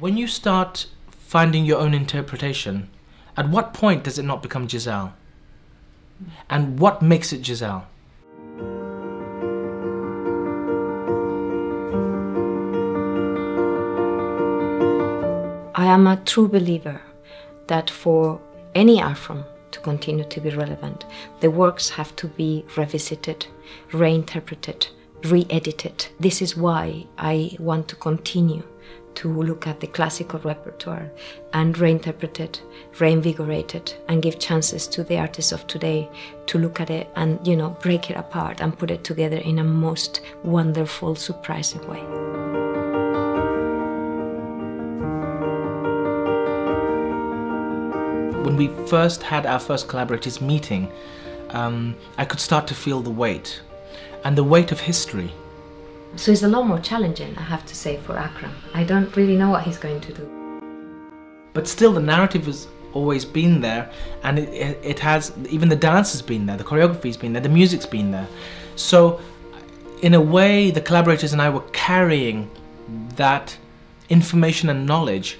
When you start finding your own interpretation, at what point does it not become Giselle? And what makes it Giselle? I am a true believer that for any art to continue to be relevant, the works have to be revisited, reinterpreted, re edited. This is why I want to continue to look at the classical repertoire and reinterpret it, reinvigorate it, and give chances to the artists of today to look at it and, you know, break it apart and put it together in a most wonderful, surprising way. When we first had our first collaborators meeting, um, I could start to feel the weight and the weight of history. So it's a lot more challenging, I have to say, for Akram. I don't really know what he's going to do. But still, the narrative has always been there, and it, it, has, even the dance has been there, the choreography's been there, the music's been there. So, in a way, the collaborators and I were carrying that information and knowledge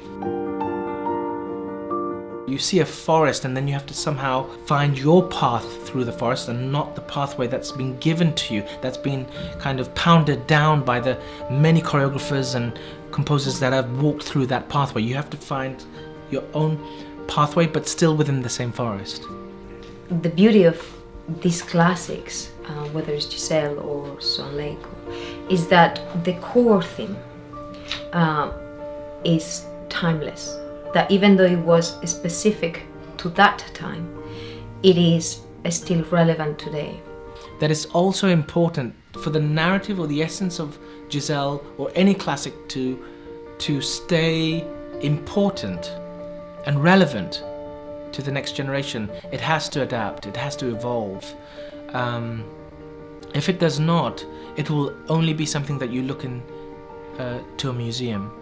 you see a forest and then you have to somehow find your path through the forest and not the pathway that's been given to you, that's been kind of pounded down by the many choreographers and composers that have walked through that pathway. You have to find your own pathway but still within the same forest. The beauty of these classics, uh, whether it's Giselle or Swan Lake, is that the core theme uh, is timeless that even though it was specific to that time, it is still relevant today. That is also important for the narrative or the essence of Giselle or any classic to, to stay important and relevant to the next generation. It has to adapt, it has to evolve. Um, if it does not, it will only be something that you look in uh, to a museum.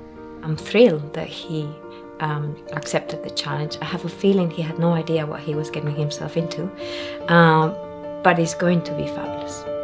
I'm thrilled that he um, accepted the challenge. I have a feeling he had no idea what he was getting himself into, um, but it's going to be fabulous.